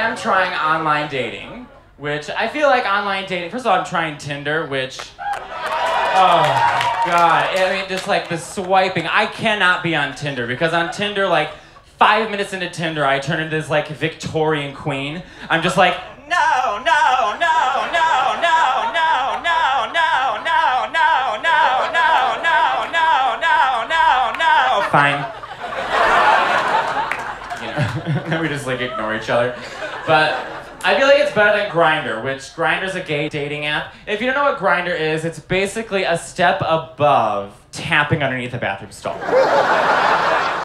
am trying online dating, which I feel like online dating. First of all, I'm trying Tinder, which. Oh, God. I mean, just like the swiping. I cannot be on Tinder because on Tinder, like, five minutes into Tinder, I turn into this, like, Victorian queen. I'm just like, no, no, no, no, no. no. fine. you know, we just like ignore each other. But I feel like it's better than Grindr, which Grindr's a gay dating app. If you don't know what Grindr is, it's basically a step above tapping underneath a bathroom stall.